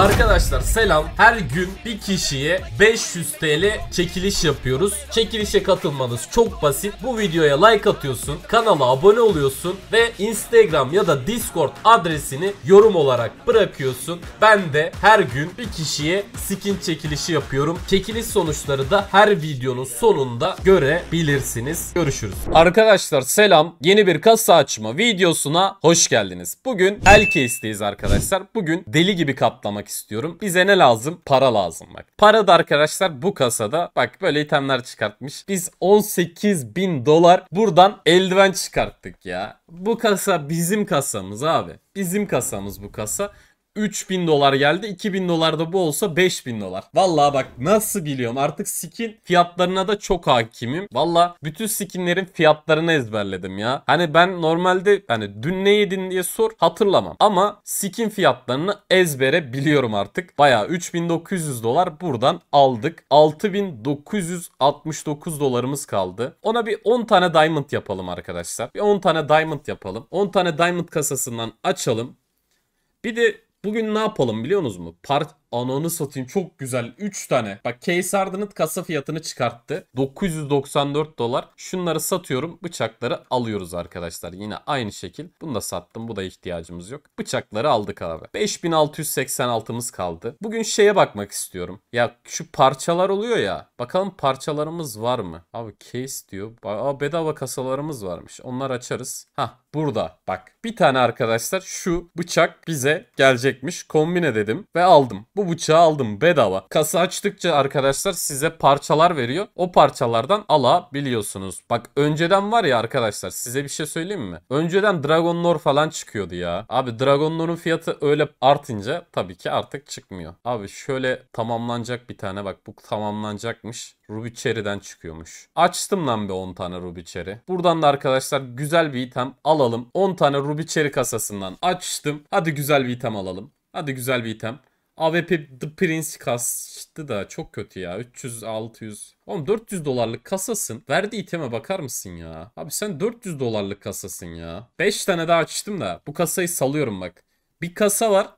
Arkadaşlar selam. Her gün bir kişiye 500 TL çekiliş yapıyoruz. Çekilişe katılmanız çok basit. Bu videoya like atıyorsun, kanala abone oluyorsun ve Instagram ya da Discord adresini yorum olarak bırakıyorsun. Ben de her gün bir kişiye skin çekilişi yapıyorum. Çekiliş sonuçları da her videonun sonunda görebilirsiniz. Görüşürüz. Arkadaşlar selam. Yeni bir kasa açma videosuna hoş geldiniz. Bugün Elcase'deyiz arkadaşlar. Bugün deli gibi katlamak istiyorum. Bize ne lazım? Para lazım bak. Para da arkadaşlar bu kasada bak böyle itemler çıkartmış. Biz 18 bin dolar buradan eldiven çıkarttık ya. Bu kasa bizim kasamız abi. Bizim kasamız bu kasa. 3000 dolar geldi. 2000 dolar da bu olsa 5000 dolar. Vallahi bak nasıl biliyorum artık skin fiyatlarına da çok hakimim. Vallahi bütün skinlerin fiyatlarını ezberledim ya. Hani ben normalde hani dün ne yedin diye sor hatırlamam. Ama skin fiyatlarını ezbere biliyorum artık. Baya 3900 dolar buradan aldık. 6969 dolarımız kaldı. Ona bir 10 tane diamond yapalım arkadaşlar. Bir 10 tane diamond yapalım. 10 tane diamond kasasından açalım. Bir de Bugün ne yapalım biliyor musunuz? Part ananı satayım çok güzel 3 tane. Bak Case Hardened kasa fiyatını çıkarttı. 994 dolar. Şunları satıyorum. Bıçakları alıyoruz arkadaşlar. Yine aynı şekil. Bunu da sattım. Bu da ihtiyacımız yok. Bıçakları aldık abi. 5686'mız kaldı. Bugün şeye bakmak istiyorum. Ya şu parçalar oluyor ya. Bakalım parçalarımız var mı? Abi case diyor. Aa, bedava kasalarımız varmış. Onları açarız. Hah burada. Bak bir tane arkadaşlar şu bıçak bize gelecekmiş. Kombine dedim ve aldım. Bu bıçağı aldım bedava. Kasa açtıkça arkadaşlar size parçalar veriyor. O parçalardan alabiliyorsunuz. Bak önceden var ya arkadaşlar size bir şey söyleyeyim mi? Önceden Dragon Lore falan çıkıyordu ya. Abi Dragon Lore'un fiyatı öyle artınca tabii ki artık çıkmıyor. Abi şöyle tamamlanacak bir tane bak bu tamamlanacakmış. Ruby Cherry'den çıkıyormuş. Açtım lan bir 10 tane Ruby Cherry. Buradan da arkadaşlar güzel bir item alalım. 10 tane Ruby Cherry kasasından açtım. Hadi güzel bir item alalım. Hadi güzel bir item. AWP The Prince kastı da çok kötü ya. 300 600. Oğlum 400 dolarlık kasasın. Verdiği iteme bakar mısın ya? Abi sen 400 dolarlık kasasın ya. 5 tane daha açtım da bu kasayı salıyorum bak. Bir kasa var.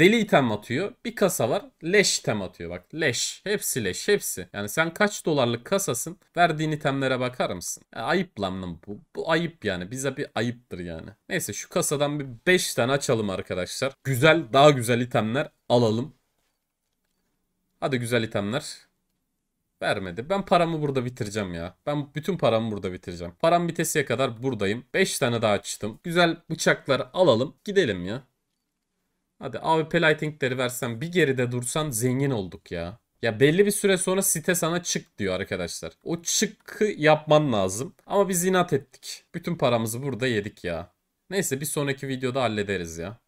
Deli item atıyor. Bir kasa var. Leş item atıyor. Bak leş. Hepsi leş. Hepsi. Yani sen kaç dolarlık kasasın? Verdiğin itemlere bakar mısın? Ya, ayıp lan bu. Bu ayıp yani. Bize bir ayıptır yani. Neyse şu kasadan bir 5 tane açalım arkadaşlar. Güzel daha güzel itemler alalım. Hadi güzel itemler. Vermedi. Ben paramı burada bitireceğim ya. Ben bütün paramı burada bitireceğim. Param bitesiye kadar buradayım. 5 tane daha açtım. Güzel bıçakları alalım. Gidelim ya. Hadi AWP lightingleri versen bir geride dursan zengin olduk ya. Ya belli bir süre sonra site sana çık diyor arkadaşlar. O çıkı yapman lazım. Ama biz inat ettik. Bütün paramızı burada yedik ya. Neyse bir sonraki videoda hallederiz ya.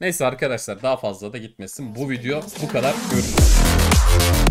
Neyse arkadaşlar daha fazla da gitmesin. Bu video bu kadar. Görüşürüz.